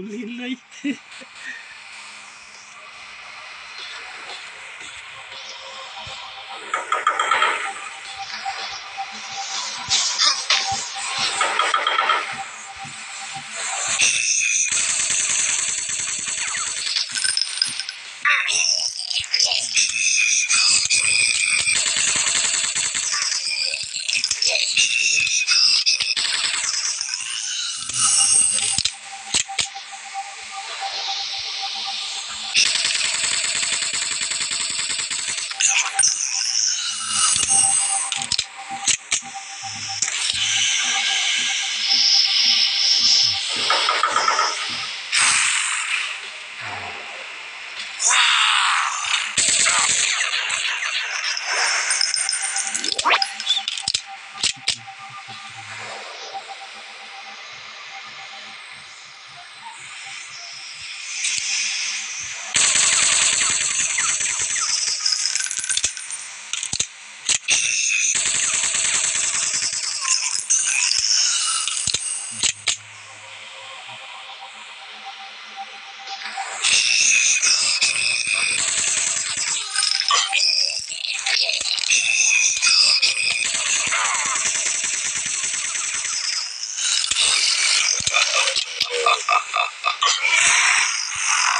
Really naik.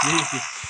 นี่